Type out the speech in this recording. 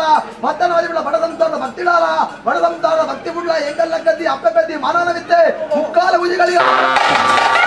பக்திடாலா மத்தனாதி உள்ள படதம் தோட பக்திடாலா படதம் தோட பக்தி உள்ள எங்கள் லக்கத்தி அப்ப முக்கால உயிர்களில்